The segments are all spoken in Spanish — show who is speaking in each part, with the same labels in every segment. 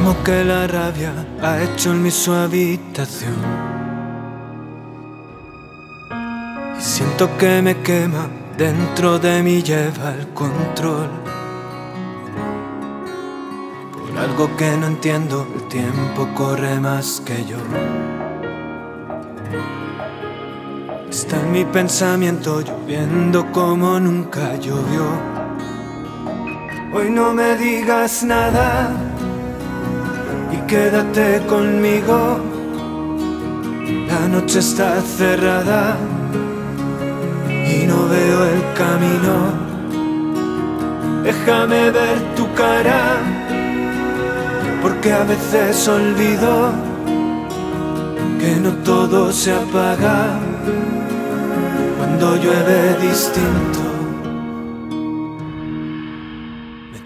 Speaker 1: Temo que la rabia ha hecho en mi su habitación. Y siento que me quema, dentro de mí lleva el control. Por algo que no entiendo, el tiempo corre más que yo. Está en mi pensamiento lloviendo como nunca llovió. Hoy no me digas nada y quédate conmigo. La noche está cerrada y no veo el camino. Déjame ver tu cara, porque a veces olvido que no todo se apaga cuando llueve distinto.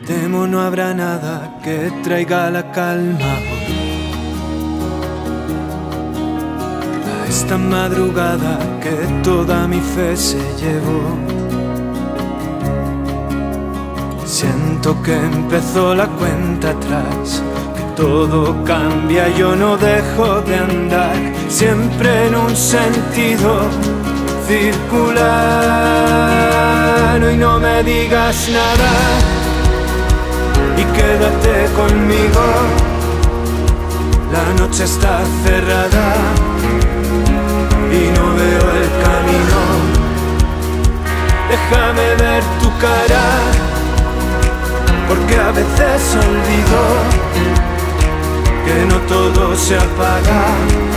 Speaker 1: Temo no habrá nada que traiga la calma. A esta madrugada que toda mi fe se llevó. Siento que empezó la cuenta atrás, que todo cambia, yo no dejo de andar, siempre en un sentido circular. Y no me digas nada conmigo. La noche está cerrada y no veo el camino. Déjame ver tu cara, porque a veces olvido que no todo se apaga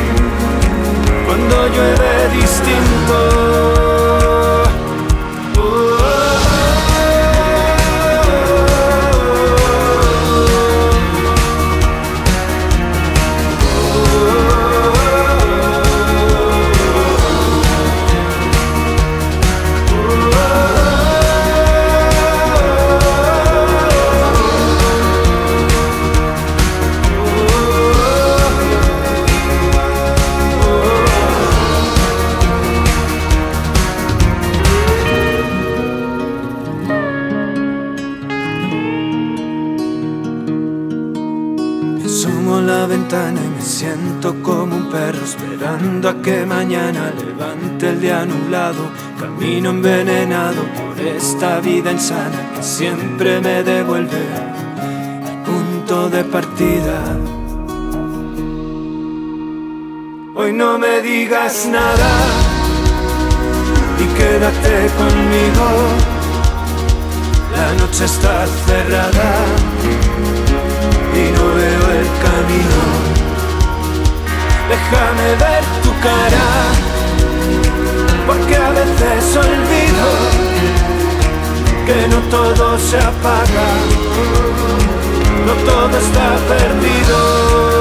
Speaker 1: ventana y me siento como un perro esperando a que mañana levante el día nublado. Camino envenenado por esta vida insana que siempre me devuelve al punto de partida. Hoy no me digas nada y quédate conmigo. La noche está cerrada Déjame ver tu cara, porque a veces olvido que no todo se apaga, no todo está perdido.